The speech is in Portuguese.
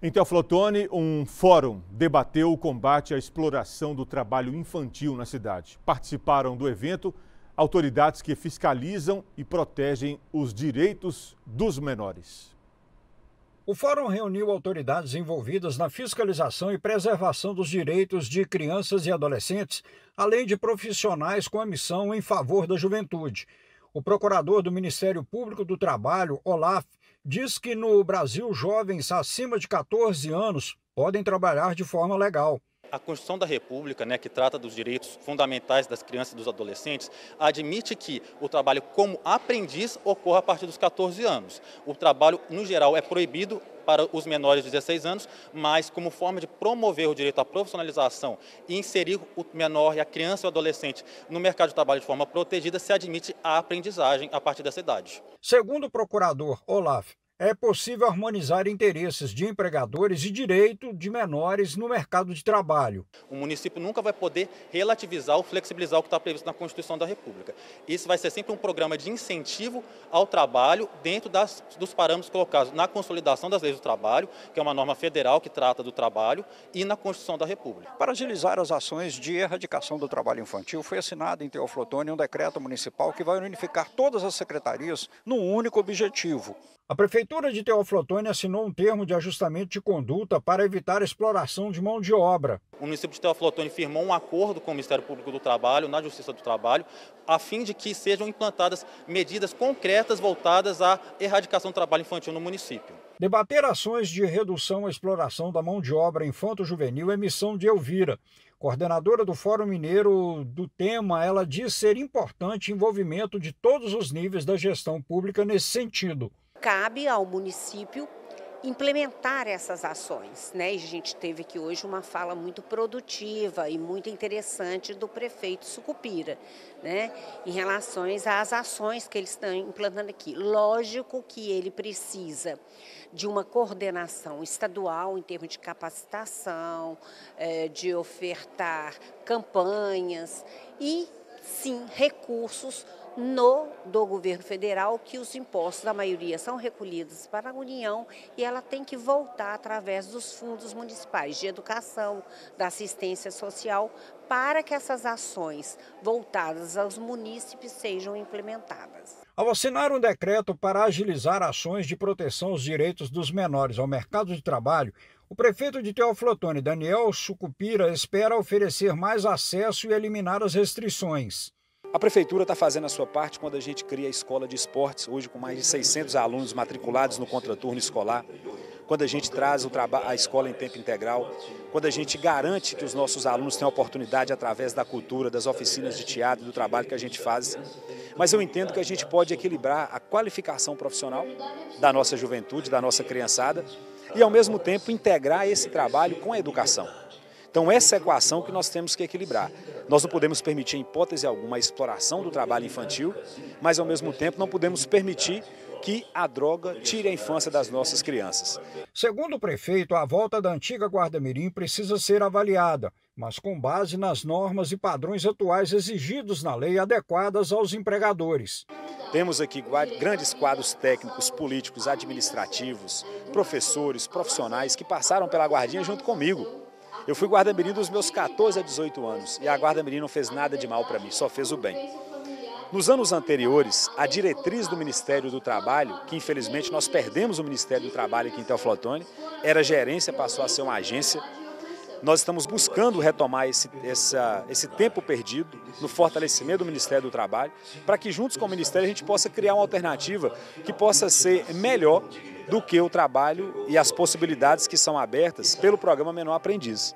Em Teoflotone, um fórum debateu o combate à exploração do trabalho infantil na cidade. Participaram do evento autoridades que fiscalizam e protegem os direitos dos menores. O fórum reuniu autoridades envolvidas na fiscalização e preservação dos direitos de crianças e adolescentes, além de profissionais com a missão em favor da juventude. O procurador do Ministério Público do Trabalho, Olaf, diz que no Brasil jovens acima de 14 anos podem trabalhar de forma legal. A Constituição da República, né, que trata dos direitos fundamentais das crianças e dos adolescentes, admite que o trabalho como aprendiz ocorra a partir dos 14 anos. O trabalho, no geral, é proibido para os menores de 16 anos, mas como forma de promover o direito à profissionalização e inserir o menor e a criança e o adolescente no mercado de trabalho de forma protegida, se admite a aprendizagem a partir dessa idade. Segundo o procurador Olaf é possível harmonizar interesses de empregadores e direito de menores no mercado de trabalho. O município nunca vai poder relativizar ou flexibilizar o que está previsto na Constituição da República. Isso vai ser sempre um programa de incentivo ao trabalho dentro das, dos parâmetros colocados na Consolidação das Leis do Trabalho, que é uma norma federal que trata do trabalho, e na Constituição da República. Para agilizar as ações de erradicação do trabalho infantil, foi assinado em Teoflotone um decreto municipal que vai unificar todas as secretarias num único objetivo, a Prefeitura de Teoflotone assinou um termo de ajustamento de conduta para evitar a exploração de mão de obra. O município de Teoflotone firmou um acordo com o Ministério Público do Trabalho, na Justiça do Trabalho, a fim de que sejam implantadas medidas concretas voltadas à erradicação do trabalho infantil no município. Debater ações de redução à exploração da mão de obra infanto-juvenil é missão de Elvira. Coordenadora do Fórum Mineiro do tema, ela diz ser importante envolvimento de todos os níveis da gestão pública nesse sentido. Cabe ao município implementar essas ações, né? E a gente teve aqui hoje uma fala muito produtiva e muito interessante do prefeito Sucupira, né? Em relação às ações que eles estão implantando aqui. Lógico que ele precisa de uma coordenação estadual em termos de capacitação, eh, de ofertar campanhas e sim recursos no do governo federal que os impostos da maioria são recolhidos para a União e ela tem que voltar através dos fundos municipais de educação, da assistência social, para que essas ações voltadas aos munícipes sejam implementadas. Ao assinar um decreto para agilizar ações de proteção aos direitos dos menores ao mercado de trabalho, o prefeito de Teoflotone, Daniel Sucupira, espera oferecer mais acesso e eliminar as restrições. A prefeitura está fazendo a sua parte quando a gente cria a escola de esportes, hoje com mais de 600 alunos matriculados no contraturno escolar, quando a gente traz o a escola em tempo integral, quando a gente garante que os nossos alunos têm oportunidade através da cultura, das oficinas de teatro, do trabalho que a gente faz. Mas eu entendo que a gente pode equilibrar a qualificação profissional da nossa juventude, da nossa criançada, e ao mesmo tempo integrar esse trabalho com a educação. Então essa é a equação que nós temos que equilibrar. Nós não podemos permitir em hipótese alguma a exploração do trabalho infantil, mas ao mesmo tempo não podemos permitir que a droga tire a infância das nossas crianças. Segundo o prefeito, a volta da antiga Guarda Mirim precisa ser avaliada, mas com base nas normas e padrões atuais exigidos na lei adequadas aos empregadores. Temos aqui grandes quadros técnicos, políticos, administrativos, professores, profissionais que passaram pela guardinha junto comigo. Eu fui guarda-mirim dos meus 14 a 18 anos e a guarda-mirim não fez nada de mal para mim, só fez o bem. Nos anos anteriores, a diretriz do Ministério do Trabalho, que infelizmente nós perdemos o Ministério do Trabalho aqui em Teoflotone, era gerência, passou a ser uma agência. Nós estamos buscando retomar esse, essa, esse tempo perdido no fortalecimento do Ministério do Trabalho, para que juntos com o Ministério a gente possa criar uma alternativa que possa ser melhor do que o trabalho e as possibilidades que são abertas pelo programa Menor Aprendiz.